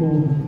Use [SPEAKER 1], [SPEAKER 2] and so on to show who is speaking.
[SPEAKER 1] Cảm